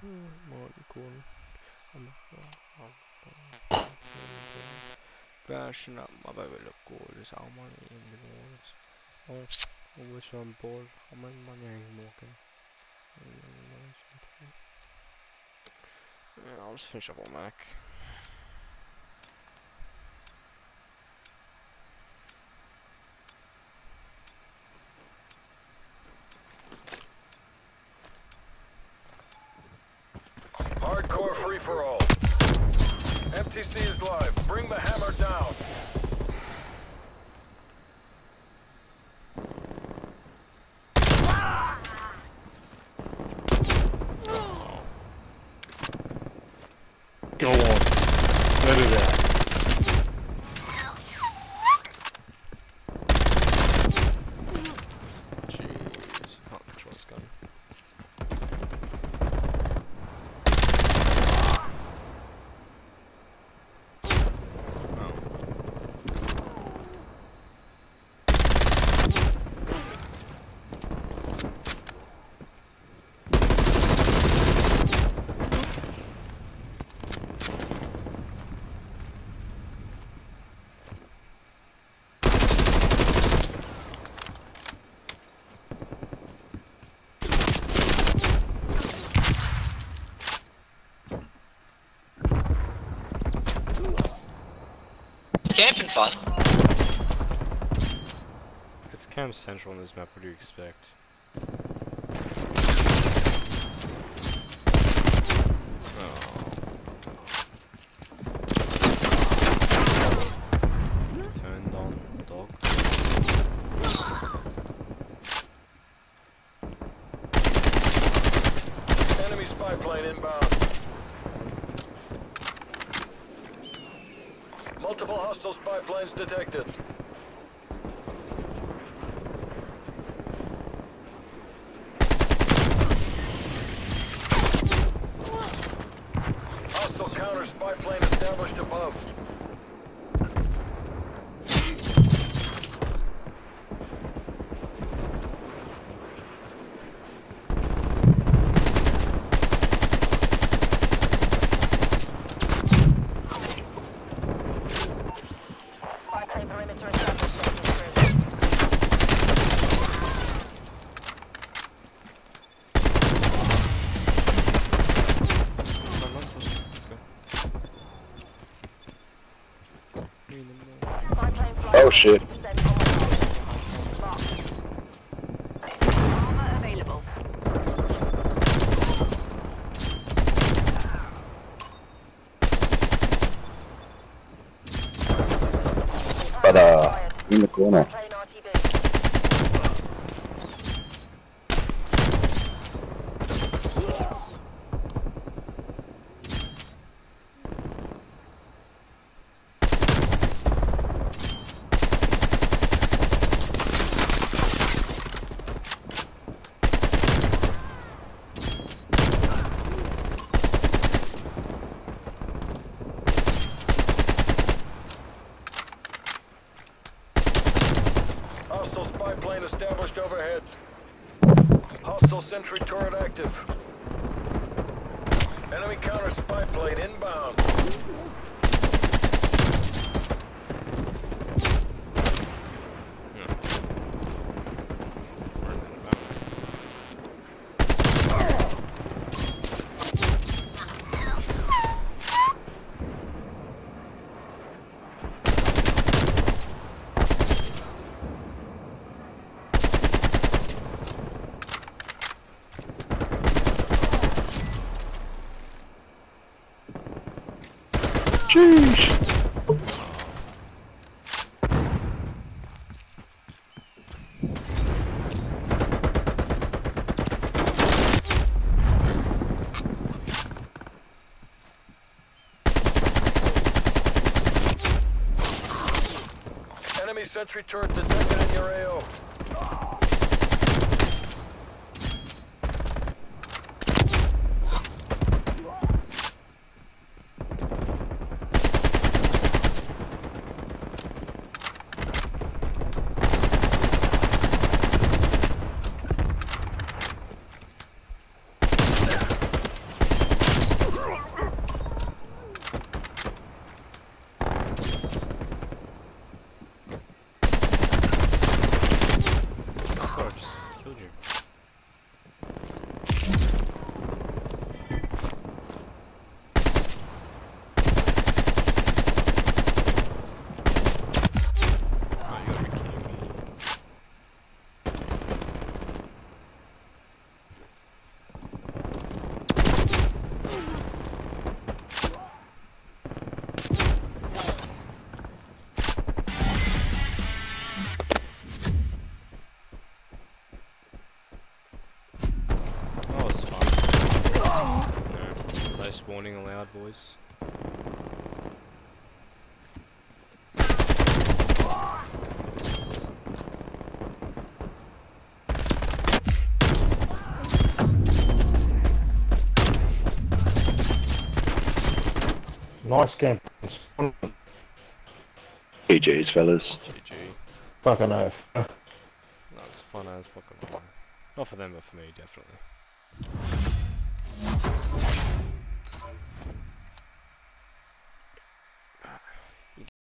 Morgon. Bashing up my baby look. It's all money in the mornings. Oh, I wish I'm bored. How much money I'm walking? Yeah, I'll just finish up on Mac. Free-for-all. MTC is live. Bring the hammer down. Go on. Let it out. Jeez. Not control's gun. Oh. It's camping fun. It's Camp Central on this map, what do you expect? Oh. Turned on dog. Enemy spy plane inbound. Hostile spy planes detected. Hostile counter spy plane established above. Spy plane perimeter established. Making through. No, not just- okay. Read them more. Spy plane flight. Oh, shit. 90% on Mark. Armor available. Tada! In the corner. Plane RTB. Hostile spy plane established overhead. Hostile sentry turret active. Enemy counter spy plane inbound. Sheesh! Enemy sentry turret detected in your AO. Warning allowed, boys. Nice camp. GG's, fellas. GG. Fucking oath. That's fun as, not. Not for them, but for me, definitely.